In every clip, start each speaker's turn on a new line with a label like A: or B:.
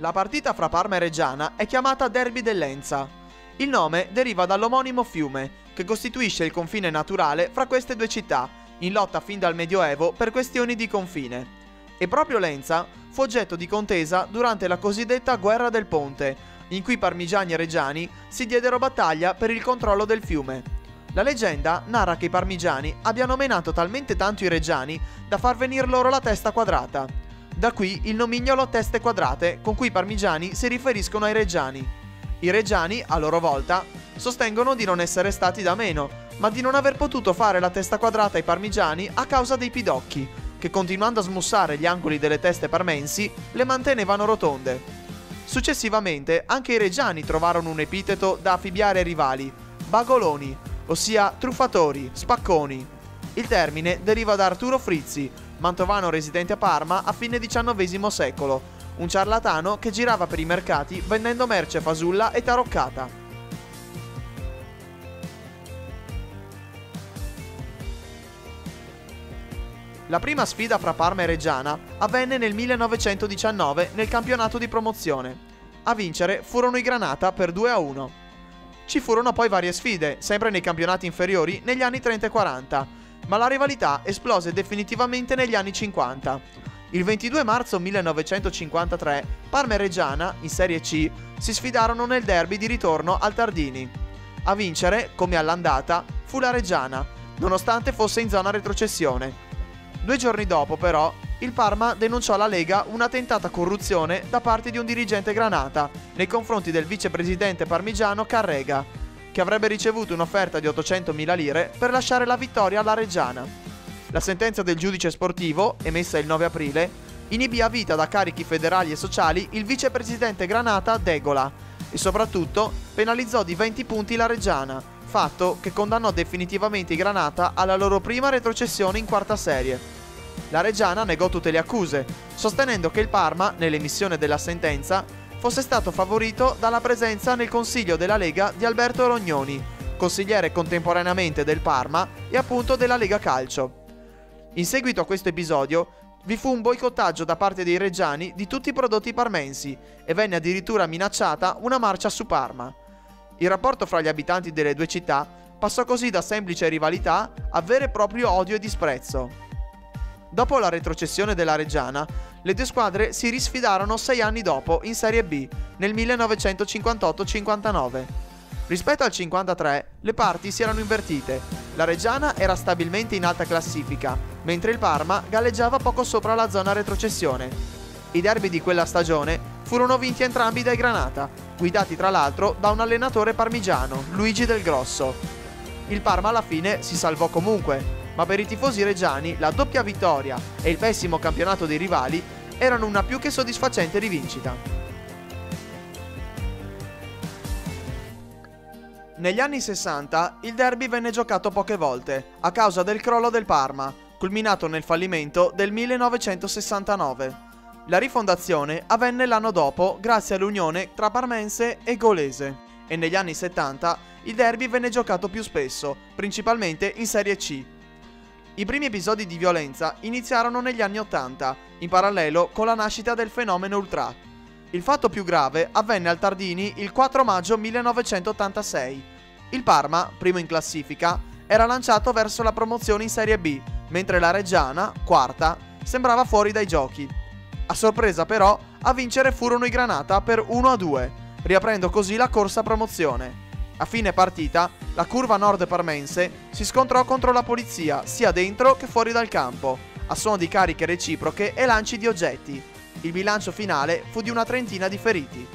A: La partita fra Parma e Reggiana è chiamata Derby dell'Enza. Il nome deriva dall'omonimo fiume, che costituisce il confine naturale fra queste due città, in lotta fin dal Medioevo per questioni di confine. E proprio Lenza fu oggetto di contesa durante la cosiddetta Guerra del Ponte, in cui parmigiani e reggiani si diedero battaglia per il controllo del fiume. La leggenda narra che i parmigiani abbiano menato talmente tanto i reggiani da far venir loro la testa quadrata. Da qui il nomignolo teste quadrate con cui i parmigiani si riferiscono ai reggiani. I reggiani, a loro volta, sostengono di non essere stati da meno, ma di non aver potuto fare la testa quadrata ai parmigiani a causa dei pidocchi, che continuando a smussare gli angoli delle teste parmensi, le mantenevano rotonde. Successivamente anche i reggiani trovarono un epiteto da affibbiare ai rivali, bagoloni, ossia truffatori, spacconi. Il termine deriva da Arturo Frizzi, mantovano residente a Parma a fine XIX secolo, un ciarlatano che girava per i mercati vendendo merce fasulla e taroccata. La prima sfida fra Parma e Reggiana avvenne nel 1919 nel campionato di promozione. A vincere furono i Granata per 2 a 1. Ci furono poi varie sfide, sempre nei campionati inferiori, negli anni 30 e 40, ma la rivalità esplose definitivamente negli anni 50. Il 22 marzo 1953 Parma e Reggiana, in Serie C, si sfidarono nel derby di ritorno al Tardini. A vincere, come all'andata, fu la Reggiana, nonostante fosse in zona retrocessione. Due giorni dopo, però, il Parma denunciò alla Lega una tentata corruzione da parte di un dirigente granata nei confronti del vicepresidente parmigiano Carrega, che avrebbe ricevuto un'offerta di 800.000 lire per lasciare la vittoria alla Reggiana. La sentenza del giudice sportivo, emessa il 9 aprile, inibì a vita da carichi federali e sociali il vicepresidente Granata Degola e soprattutto penalizzò di 20 punti la Reggiana, fatto che condannò definitivamente i Granata alla loro prima retrocessione in quarta serie. La Reggiana negò tutte le accuse, sostenendo che il Parma, nell'emissione della sentenza, fosse stato favorito dalla presenza nel Consiglio della Lega di Alberto Rognoni, consigliere contemporaneamente del Parma e appunto della Lega Calcio. In seguito a questo episodio vi fu un boicottaggio da parte dei reggiani di tutti i prodotti parmensi e venne addirittura minacciata una marcia su Parma. Il rapporto fra gli abitanti delle due città passò così da semplice rivalità a vero e proprio odio e disprezzo. Dopo la retrocessione della Reggiana, le due squadre si risfidarono sei anni dopo in Serie B, nel 1958-59. Rispetto al 53, le parti si erano invertite. La Reggiana era stabilmente in alta classifica, mentre il Parma galleggiava poco sopra la zona retrocessione. I derby di quella stagione furono vinti entrambi dai Granata, guidati tra l'altro da un allenatore parmigiano, Luigi Del Grosso. Il Parma alla fine si salvò comunque, ma per i tifosi reggiani la doppia vittoria e il pessimo campionato dei rivali erano una più che soddisfacente rivincita. Negli anni 60 il derby venne giocato poche volte a causa del crollo del Parma, culminato nel fallimento del 1969. La rifondazione avvenne l'anno dopo grazie all'unione tra parmense e golese e negli anni 70 il derby venne giocato più spesso, principalmente in Serie C, i primi episodi di violenza iniziarono negli anni 80, in parallelo con la nascita del fenomeno ultra. Il fatto più grave avvenne al Tardini il 4 maggio 1986. Il Parma, primo in classifica, era lanciato verso la promozione in Serie B, mentre la Reggiana, quarta, sembrava fuori dai giochi. A sorpresa però, a vincere furono i Granata per 1-2, riaprendo così la corsa promozione. A fine partita, la curva nord parmense si scontrò contro la polizia sia dentro che fuori dal campo, a suono di cariche reciproche e lanci di oggetti. Il bilancio finale fu di una trentina di feriti.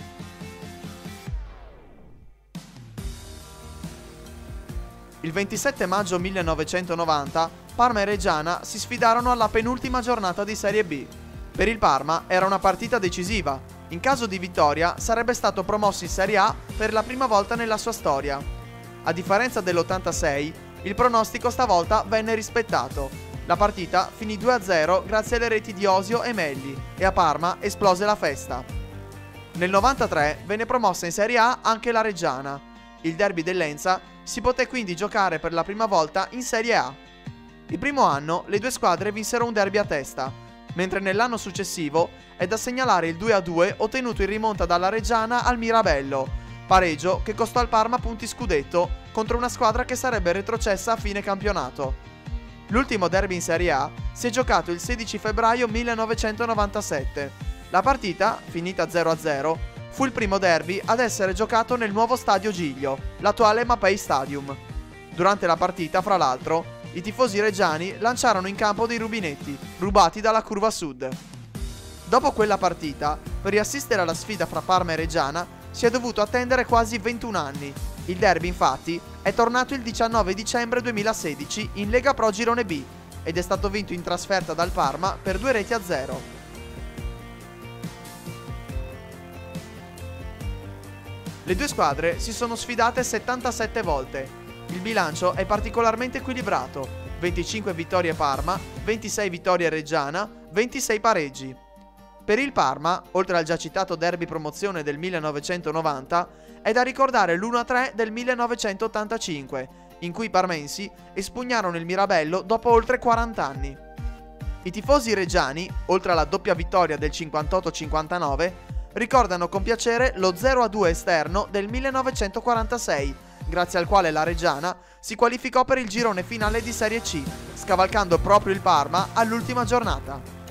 A: Il 27 maggio 1990 Parma e Reggiana si sfidarono alla penultima giornata di Serie B. Per il Parma era una partita decisiva, in caso di vittoria sarebbe stato promosso in Serie A per la prima volta nella sua storia. A differenza dell'86, il pronostico stavolta venne rispettato. La partita finì 2-0 grazie alle reti di Osio e Melli e a Parma esplose la festa. Nel 93 venne promossa in Serie A anche la Reggiana. Il derby dell'Enza si poté quindi giocare per la prima volta in Serie A. Il primo anno le due squadre vinsero un derby a testa, mentre nell'anno successivo è da segnalare il 2-2 ottenuto in rimonta dalla Reggiana al Mirabello, pareggio che costò al Parma punti scudetto contro una squadra che sarebbe retrocessa a fine campionato. L'ultimo derby in Serie A si è giocato il 16 febbraio 1997. La partita, finita 0-0, fu il primo derby ad essere giocato nel nuovo stadio Giglio, l'attuale Mapei Stadium. Durante la partita, fra l'altro, i tifosi reggiani lanciarono in campo dei rubinetti, rubati dalla curva sud. Dopo quella partita, per riassistere alla sfida fra Parma e Reggiana, si è dovuto attendere quasi 21 anni. Il derby, infatti, è tornato il 19 dicembre 2016 in Lega Pro Girone B ed è stato vinto in trasferta dal Parma per due reti a zero. Le due squadre si sono sfidate 77 volte il bilancio è particolarmente equilibrato, 25 vittorie Parma, 26 vittorie Reggiana, 26 pareggi. Per il Parma, oltre al già citato derby promozione del 1990, è da ricordare l'1-3 del 1985, in cui i parmensi espugnarono il Mirabello dopo oltre 40 anni. I tifosi reggiani, oltre alla doppia vittoria del 58-59, ricordano con piacere lo 0-2 esterno del 1946, grazie al quale la Reggiana si qualificò per il girone finale di Serie C, scavalcando proprio il Parma all'ultima giornata.